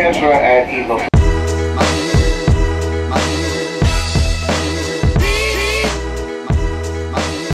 transfer at Eagle.